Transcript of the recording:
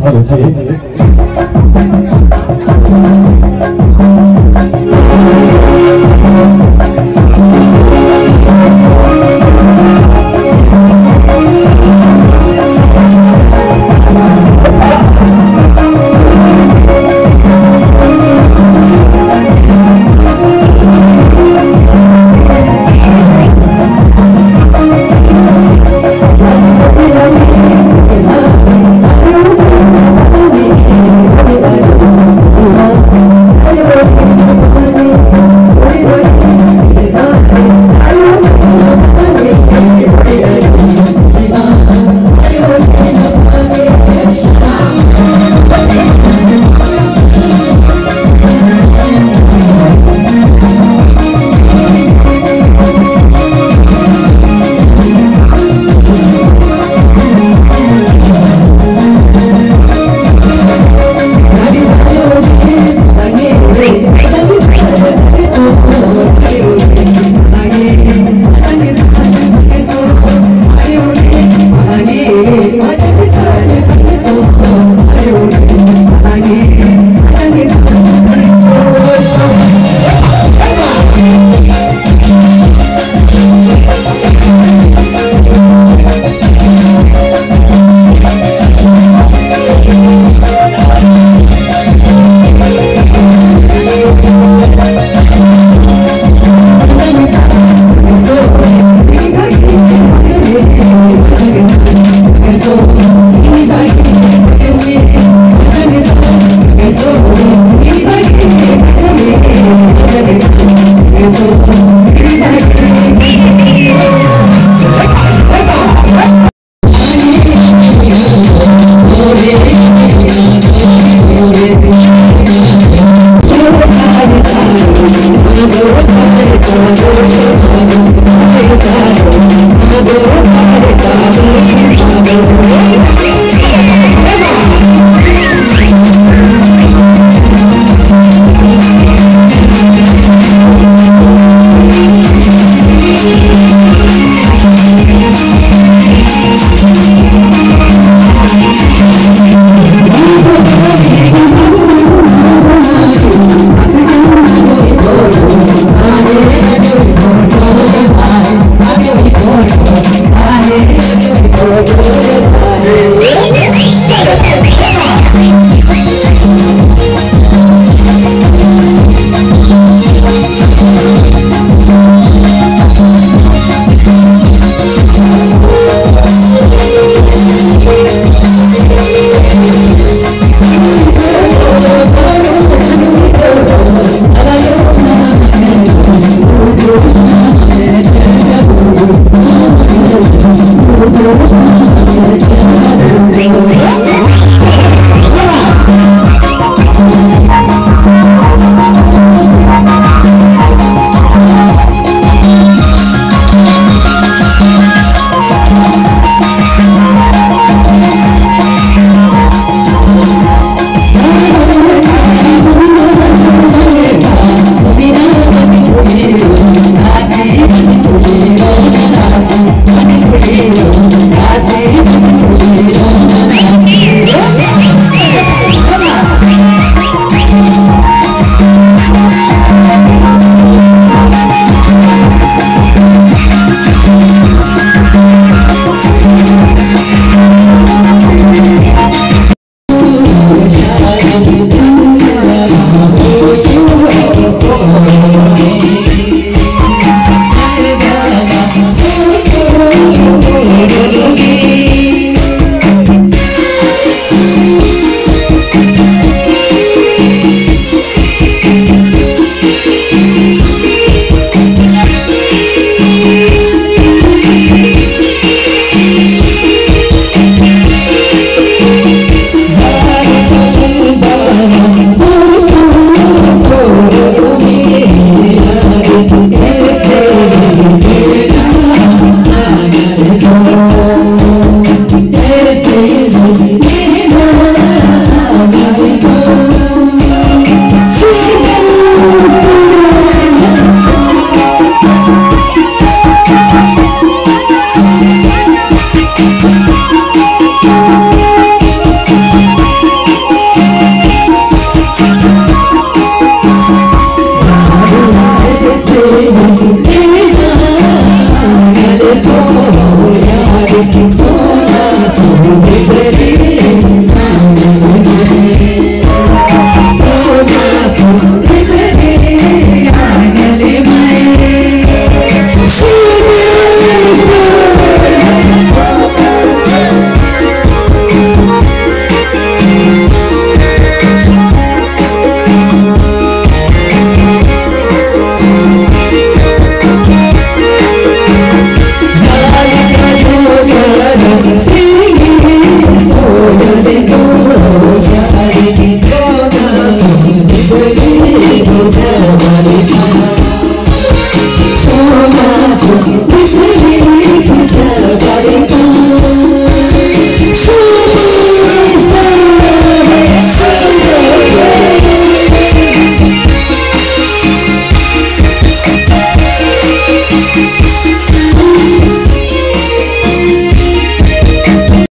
还有姐姐